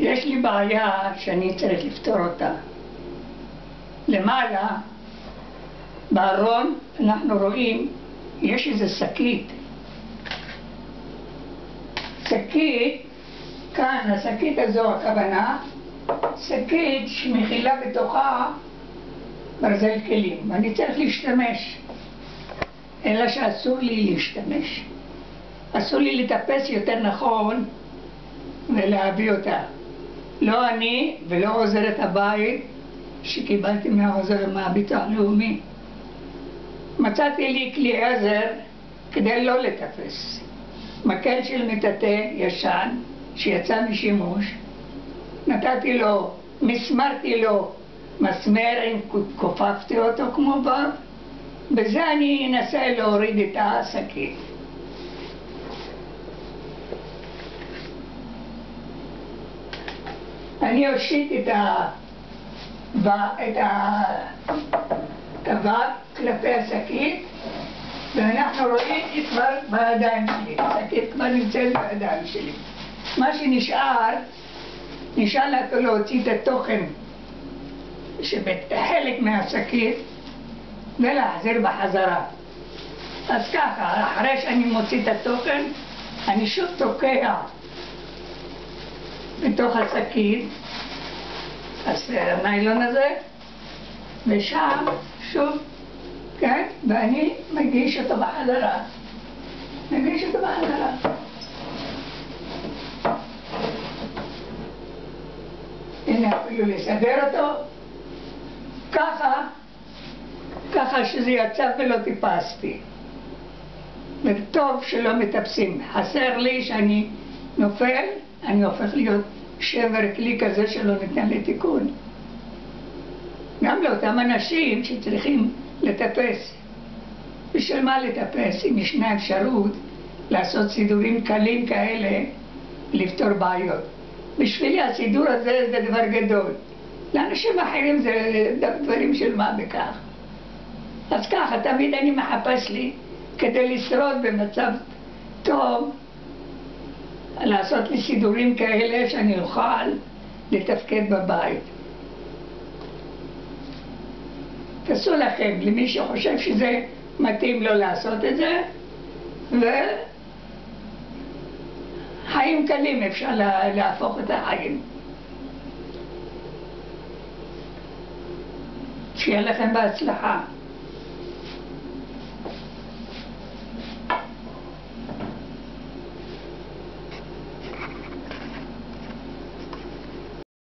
יש לי בעיה שאני צריך לפתור אותה. למעלה, בארון, אנחנו רואים, יש איזה שקית. שקית, כאן, השקית הזו הכוונה, שקית שמכילה בתוכה ברזל כלים, ואני צריך להשתמש, אלא שאסור לי להשתמש. אסור לי לטפס יותר נכון ולהביא אותה. לא אני ולא עוזרת הבית שקיבלתי מהעוזר מהביטוח הלאומי. מצאתי לי כלי עזר כדי לא לטפס. מקל של מטאטא ישן שיצא משימוש, נתתי לו, מסמרתי לו מסמר, כופפתי אותו כמו בר, בזה אני אנסה להוריד את השקית. אני אושיט את הטבעת כלפי השקית ואנחנו רואים היא כבר בידיים שלי, השקית כבר נמצאת בידיים שלי. מה שנשאר, נשאר להוציא את התוכן שבחלק מהשקית ולהחזיר בחזרה. אז ככה, אחרי שאני מוציא את התוכן, אני שוב תוקע בתוך השקית, הניילון הזה, ושם שוב, כן, ואני מגיש אותו בחזרה. מגיש אותו בחזרה. הנה אפילו לסדר אותו, ככה, ככה שזה יצא ולא טיפסתי. וטוב שלא מטפסים. חסר לי שאני נופל, אני הופך להיות שבר כלי כזה שלא ניתן לתיקון. גם לאותם אנשים שצריכים לטפס. בשביל מה לטפס אם ישנה אפשרות לעשות סידורים קלים כאלה לפתור בעיות? בשבילי הסידור הזה זה דבר גדול. לאנשים אחרים זה דברים של מה בכך. אז ככה, תמיד אני מחפש לי כדי לשרוד במצב טוב, לעשות לי סידורים כאלה שאני אוכל לתפקד בבית. תעשו לכם, למי שחושב שזה מתאים לו לעשות את זה, וחיים קלים אפשר להפוך את החיים. שיהיה לכם בהצלחה.